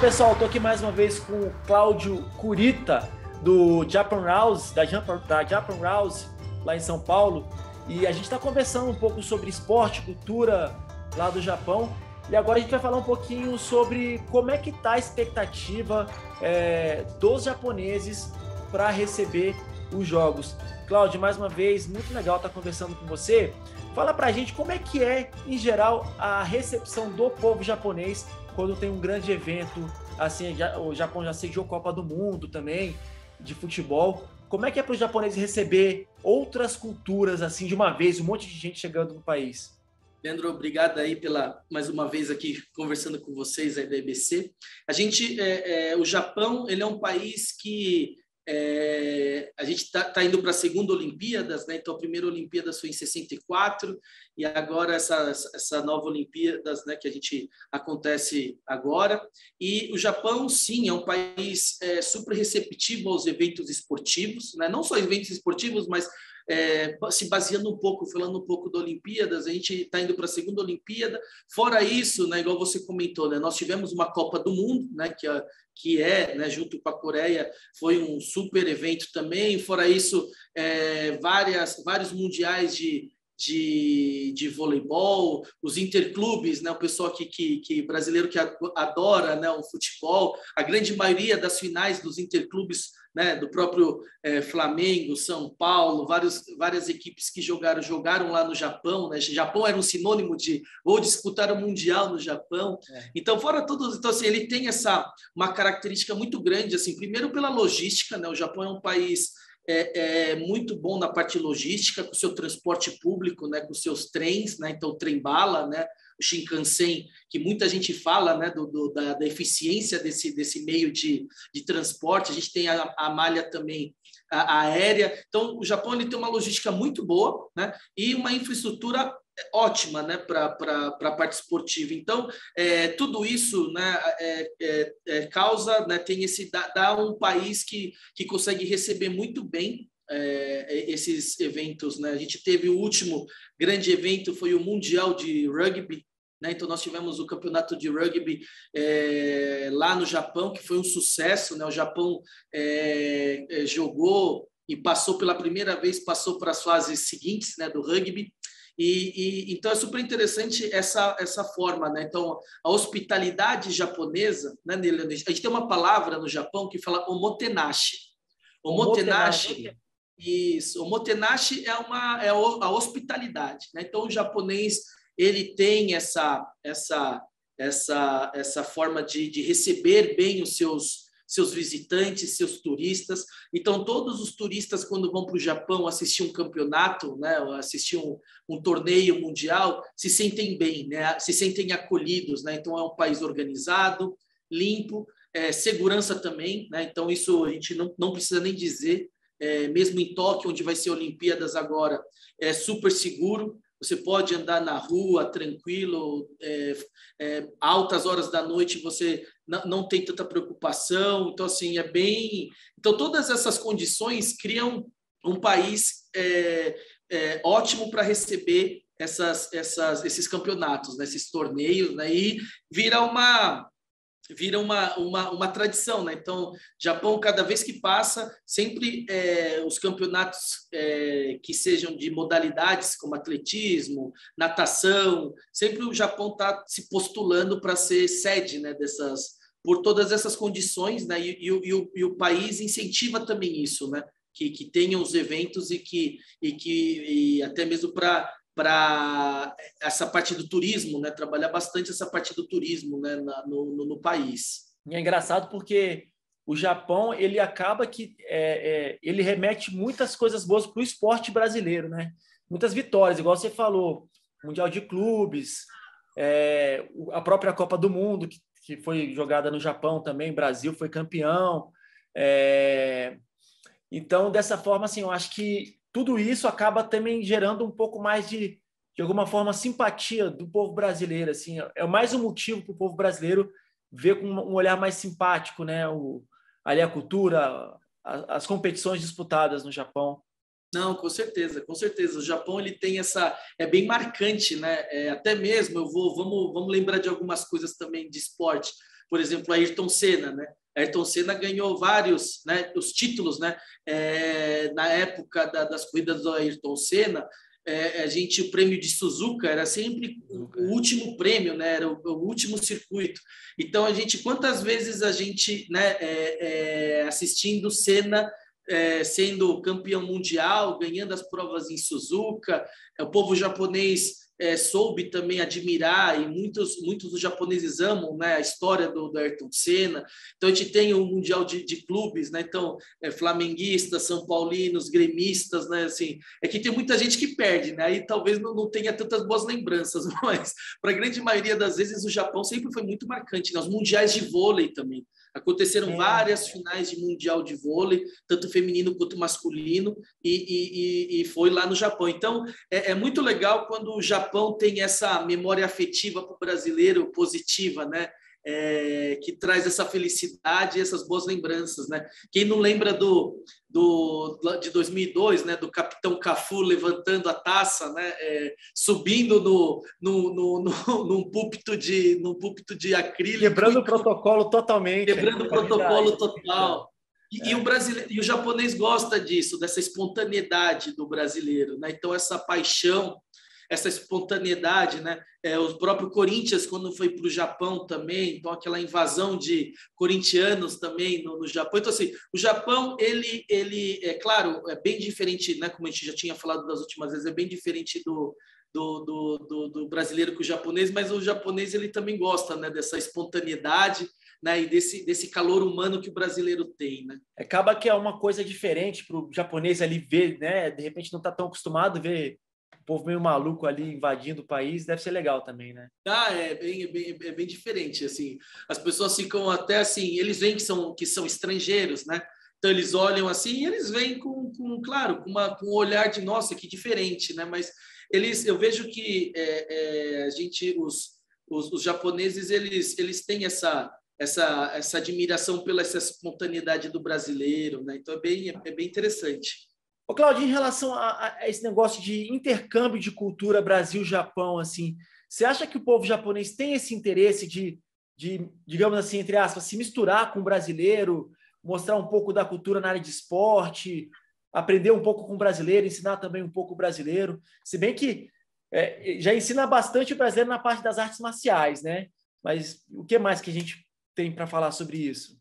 pessoal, estou aqui mais uma vez com o Cláudio Curita, do Japan Rouse, da Japan, da Japan Rouse, lá em São Paulo. E a gente está conversando um pouco sobre esporte, cultura lá do Japão. E agora a gente vai falar um pouquinho sobre como é que está a expectativa é, dos japoneses para receber os jogos. Cláudio, mais uma vez, muito legal estar conversando com você. Fala para a gente como é que é, em geral, a recepção do povo japonês quando tem um grande evento, assim, o Japão já sediou Copa do Mundo também, de futebol. Como é que é para os japoneses receber outras culturas assim de uma vez, um monte de gente chegando no país? Leandro, obrigado aí pela mais uma vez aqui conversando com vocês aí da EBC. A gente, é, é, o Japão, ele é um país que é, a gente está tá indo para a segunda Olimpíadas, né? Então a primeira Olimpíadas foi em 64 e agora essa, essa nova Olimpíadas, né? Que a gente acontece agora. E o Japão, sim, é um país é, super receptivo aos eventos esportivos, né? Não só eventos esportivos, mas é, se baseando um pouco, falando um pouco da Olimpíadas, a gente está indo para a segunda Olimpíada. Fora isso, né, igual você comentou, né, nós tivemos uma Copa do Mundo, né, que, a, que é, né, junto com a Coreia, foi um super evento também. Fora isso, é, várias, vários mundiais de, de, de voleibol, os interclubes, né, o pessoal que, que, que brasileiro que adora né, o futebol, a grande maioria das finais dos interclubes né, do próprio é, Flamengo, São Paulo, vários, várias equipes que jogaram jogaram lá no Japão. Né? Japão era um sinônimo de vou disputar o mundial no Japão. É. Então fora tudo, então assim, ele tem essa uma característica muito grande assim. Primeiro pela logística, né? O Japão é um país é, é, muito bom na parte logística, com o seu transporte público, né, com seus trens, né, então o trem bala, né, o Shinkansen, que muita gente fala né, do, do da, da, eficiência desse, desse meio de, de transporte, a gente tem a, a malha também a, a aérea, então o Japão ele tem uma logística muito boa né, e uma infraestrutura ótima né, para a parte esportiva. Então, é, tudo isso né, é, é, é, causa, né, tem esse dá, dá, um país que, que consegue receber muito bem é, esses eventos. Né? A gente teve o último grande evento, foi o Mundial de Rugby. Né? Então, nós tivemos o campeonato de rugby é, lá no Japão, que foi um sucesso. Né? O Japão jogou e passou pela primeira vez, passou para as fases seguintes né, do rugby. E, e, então é super interessante essa essa forma, né? Então a hospitalidade japonesa, né, A gente tem uma palavra no Japão que fala omotenashi. Omotenashi. Isso, omotenashi é uma é a hospitalidade, né? Então o japonês ele tem essa essa essa essa forma de, de receber bem os seus seus visitantes, seus turistas. Então, todos os turistas, quando vão para o Japão assistir um campeonato, né, assistir um, um torneio mundial, se sentem bem, né, se sentem acolhidos. Né? Então, é um país organizado, limpo, é, segurança também. Né? Então, isso a gente não, não precisa nem dizer. É, mesmo em Tóquio, onde vai ser Olimpíadas agora, é super seguro. Você pode andar na rua tranquilo, é, é, altas horas da noite você não, não tem tanta preocupação. Então, assim, é bem. Então, todas essas condições criam um país é, é ótimo para receber essas, essas, esses campeonatos, né, esses torneios, né, e vira uma vira uma, uma, uma tradição, né? Então, Japão, cada vez que passa, sempre é, os campeonatos é, que sejam de modalidades como atletismo, natação, sempre o Japão está se postulando para ser sede né, dessas, por todas essas condições, né? E, e, e, o, e o país incentiva também isso, né? Que, que tenham os eventos e que, e que e até mesmo para para essa parte do turismo, né? Trabalhar bastante essa parte do turismo, né? Na, no, no, no, país. E é engraçado porque o Japão ele acaba que é, é, ele remete muitas coisas boas para o esporte brasileiro, né? Muitas vitórias, igual você falou, mundial de clubes, é, a própria Copa do Mundo que, que foi jogada no Japão também, Brasil foi campeão. É, então, dessa forma, assim, eu acho que tudo isso acaba também gerando um pouco mais de, de alguma forma, simpatia do povo brasileiro. Assim, é mais um motivo para o povo brasileiro ver com um olhar mais simpático, né? O, ali a cultura, as competições disputadas no Japão. Não, com certeza, com certeza. O Japão ele tem essa é bem marcante, né? É, até mesmo eu vou vamos vamos lembrar de algumas coisas também de esporte. por exemplo, Ayrton Senna, né? Ayrton Senna ganhou vários, né, os títulos, né, é, na época da, das corridas do Ayrton Senna, é, a gente o prêmio de Suzuka era sempre o, o último prêmio, né, era o, o, último circuito. Então a gente, quantas vezes a gente, né, é, é assistindo Senna é, sendo campeão mundial, ganhando as provas em Suzuka, é, o povo japonês é, soube também admirar e muitos muitos dos japoneses amam né, a história do, do Ayrton Senna. Então a gente tem o um mundial de, de, clubes, né? Então é, flamenguistas, são paulinos, gremistas, né? Assim é que tem muita gente que perde, né? Aí talvez não, não tenha tantas boas lembranças, mas para a grande maioria das vezes o Japão sempre foi muito marcante. Né? Os mundiais de vôlei também. Aconteceram é. várias finais de mundial de vôlei, tanto feminino quanto masculino, e, e, e foi lá no Japão. Então, é, é, muito legal quando o Japão tem essa memória afetiva para o brasileiro positiva, né? é, que traz essa felicidade e essas boas lembranças, né? Quem não lembra do, do de 2002, né? Do capitão Cafu levantando a taça, né? É, subindo no, no, no, no, num púlpito de num púlpito de acrílico, quebrando o protocolo totalmente, quebrando o protocolo total. E, é. e, o brasileiro, e o japonês gosta disso, dessa espontaneidade do brasileiro, né? Então essa paixão essa espontaneidade, né? É, o próprio Corinthians, quando foi para o Japão também, então aquela invasão de corintianos também no, no, Japão. Então, assim, o Japão, ele, ele, é claro, é bem diferente, né? Como a gente já tinha falado das últimas vezes, é bem diferente do, do, do, do, do brasileiro com o japonês, mas o japonês ele também gosta né, dessa espontaneidade né, e desse, desse calor humano que o brasileiro tem. Né? Acaba que é uma coisa diferente para o japonês ali ver, né? De repente não está tão acostumado a ver povo meio maluco ali invadindo o país, deve ser legal também, né? Ah, é bem, é bem, é bem diferente, assim. As pessoas ficam até assim, eles veem que são, que são estrangeiros, né? Então eles olham assim e eles vêm com, com claro, com, uma, com um olhar de nossa, que diferente, né? Mas eles, eu vejo que é, é, a gente, os, os, os, japoneses, eles, eles têm essa, essa, essa admiração pela essa espontaneidade do brasileiro, né? Então é bem, é bem interessante. Ô, Claudio, em relação a, a, esse negócio de intercâmbio de cultura Brasil-Japão, assim, você acha que o povo japonês tem esse interesse de, de, digamos assim, entre aspas, se misturar com o brasileiro, mostrar um pouco da cultura na área de esporte, aprender um pouco com o brasileiro, ensinar também um pouco o brasileiro? Se bem que é, já ensina bastante o brasileiro na parte das artes marciais, né? Mas o que mais que a gente tem para falar sobre isso?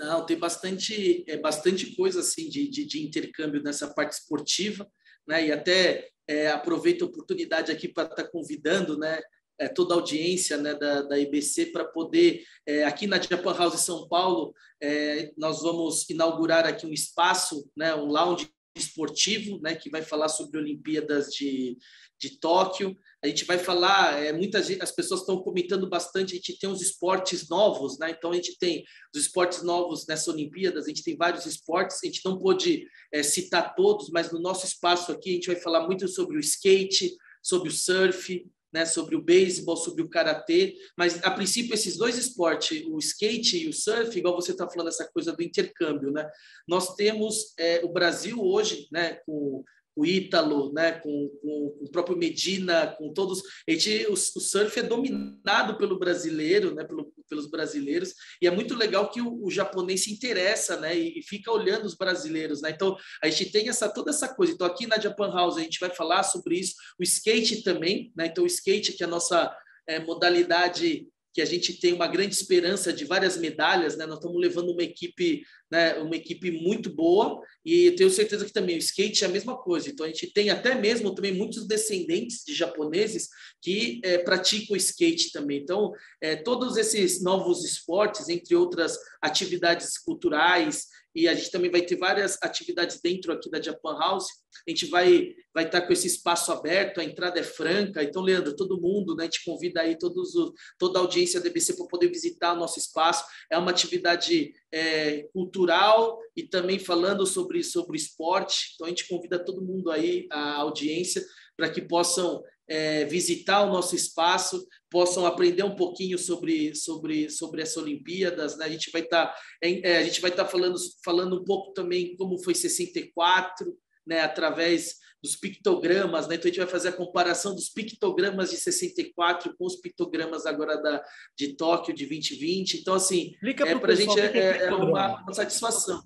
Não, tem bastante, é, bastante coisa assim de, de, de intercâmbio nessa parte esportiva, né? E até é, aproveito a oportunidade aqui para estar tá convidando, né? É, toda a audiência né, da, da IBC para poder, é, aqui na Japan House São Paulo, é, nós vamos inaugurar aqui um espaço, né, um lounge esportivo, né, que vai falar sobre Olimpíadas de, de Tóquio. A gente vai falar, é, muitas as pessoas estão comentando bastante, a gente tem os esportes novos, né? Então a gente tem os esportes novos nessa Olimpíadas, a gente tem vários esportes, a gente não pôde é, citar todos, mas no nosso espaço aqui a gente vai falar muito sobre o skate, sobre o surf, né, sobre o beisebol, sobre o karatê, mas a princípio esses dois esportes, o skate e o surf, igual você está falando essa coisa do intercâmbio, né? Nós temos é, o Brasil hoje, né, com o Ítalo, né, com, com, com, o próprio Medina, com todos. Gente, o, o surf é dominado pelo brasileiro, né, pelo, pelos brasileiros, e é muito legal que o, o japonês se interessa né, e, e, fica olhando os brasileiros. Né? Então, a gente tem essa, toda essa coisa. Então, aqui na Japan House, a gente vai falar sobre isso, o skate também. Né? Então, o skate, que é a nossa é, modalidade que a gente tem uma grande esperança de várias medalhas, né? Nós estamos levando uma equipe, né, uma equipe muito boa e tenho certeza que também o skate é a mesma coisa. Então a gente tem até mesmo também muitos descendentes de japoneses que é, praticam skate também. Então é, todos esses novos esportes, entre outras atividades culturais, e a gente também vai ter várias atividades dentro aqui da Japan House. A gente vai vai estar com esse espaço aberto, a entrada é franca. Então, Leandro, todo mundo, né, te convida aí todos os, toda a audiência da EBC para poder visitar o nosso espaço. É uma atividade é, cultural e também falando sobre sobre esporte. Então, a gente convida todo mundo aí a audiência para que possam é, visitar o nosso espaço, possam aprender um pouquinho sobre, sobre, sobre as Olimpíadas. Né? A gente vai estar tá, é, a gente vai estar tá falando, falando um pouco também como foi 64, né, através dos pictogramas, né? Então a gente vai fazer a comparação dos pictogramas de 64 com os pictogramas agora da, de Tóquio de 2020. Então, assim, Explica é, para a gente é, é, é uma, uma, satisfação.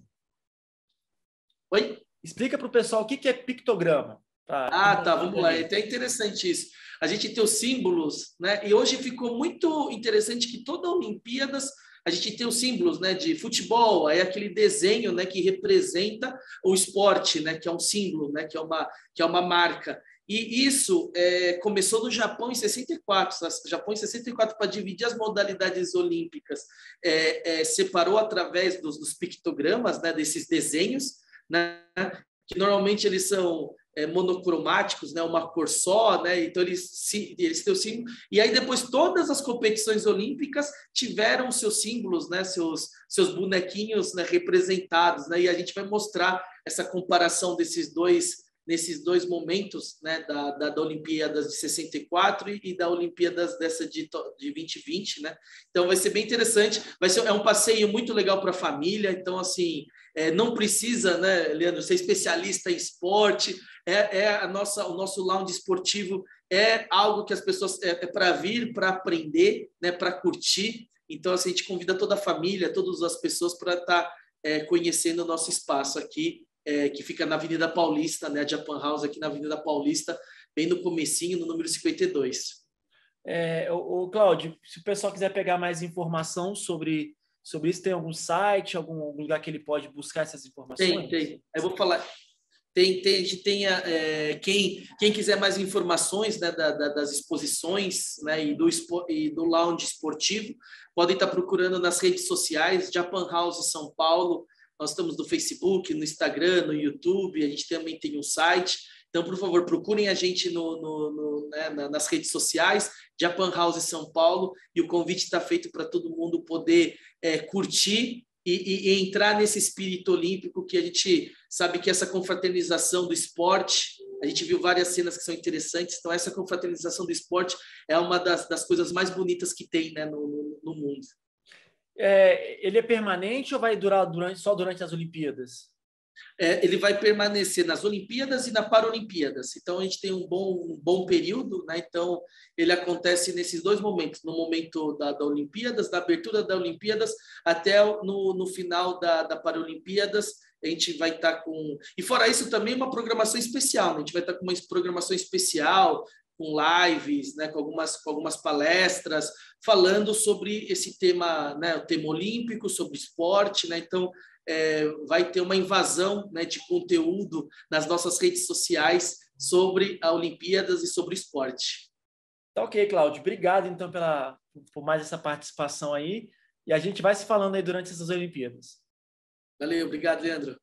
Oi? Explica para o pessoal o que é pictograma. Tá, ah, tá, vamos lá. É até interessante isso. A gente tem os símbolos, né? E hoje ficou muito interessante que toda Olimpíadas a gente tem os símbolos, né, de futebol, aí aquele desenho, né, que representa o esporte, né, que é um símbolo, né, que é uma que é uma marca. E isso é, começou no Japão em 64. O Japão em 64 para dividir as modalidades olímpicas é, é, separou através dos, dos pictogramas, né, desses desenhos, né, que normalmente eles são é, monocromáticos, né, uma cor só, né, então eles, eles têm o símbolo, e aí depois todas as competições olímpicas tiveram seus símbolos, né, seus, seus bonequinhos né, representados, né, e a gente vai mostrar essa comparação desses dois nesses dois momentos né, da, da, da Olimpíadas de 64 e, e da Olimpíadas dessa de, de 2020, né? Então vai ser bem interessante, vai ser é um passeio muito legal para a família, então assim é, não precisa, né, Leandro, ser especialista em esporte, é, é a nossa, o nosso lounge esportivo é algo que as pessoas é, é para vir, para aprender, né, para curtir. Então, assim, a gente convida toda a família, todas as pessoas para estar tá, é, conhecendo o nosso espaço aqui, é, que fica na Avenida Paulista, né, a Japan House aqui na Avenida Paulista, bem no comecinho, no número 52. É, o, o Cláudio, se o pessoal quiser pegar mais informação sobre sobre isso, tem algum site, algum lugar que ele pode buscar essas informações? Tem, tem. Eu vou falar. Tem, tem, a gente tem é, quem, quem quiser mais informações né, da, da, das exposições né, e, do, e do lounge esportivo, podem estar procurando nas redes sociais, Japan House São Paulo, nós estamos no Facebook, no Instagram, no YouTube, a gente também tem um site. Então, por favor, procurem a gente no, no, no né, nas redes sociais, Japan House São Paulo, e o convite está feito para todo mundo poder é, curtir e, e, entrar nesse espírito olímpico que a gente sabe que essa confraternização do esporte, a gente viu várias cenas que são interessantes, então essa confraternização do esporte é uma das, das coisas mais bonitas que tem né, no, no, no mundo. É, ele é permanente ou vai durar durante, só durante as Olimpíadas? É, ele vai permanecer nas Olimpíadas e na Paralimpíadas. Então, a gente tem um bom, um bom período, né? Então, ele acontece nesses dois momentos, no momento da, da Olimpíadas, da abertura da Olimpíadas, até no, no final da, da Paralimpíadas, a gente vai estar tá com... E fora isso, também uma programação especial, né? A gente vai estar tá com uma programação especial, com lives, né, com algumas com algumas palestras falando sobre esse tema, né, o tema olímpico, sobre esporte, né? Então é, vai ter uma invasão né, de conteúdo nas nossas redes sociais sobre a Olimpíadas e sobre esporte. Tá ok, Cláudio. Obrigado, então, pela, por mais essa participação aí. E a gente vai se falando aí durante essas Olimpíadas. Valeu, obrigado, Leandro.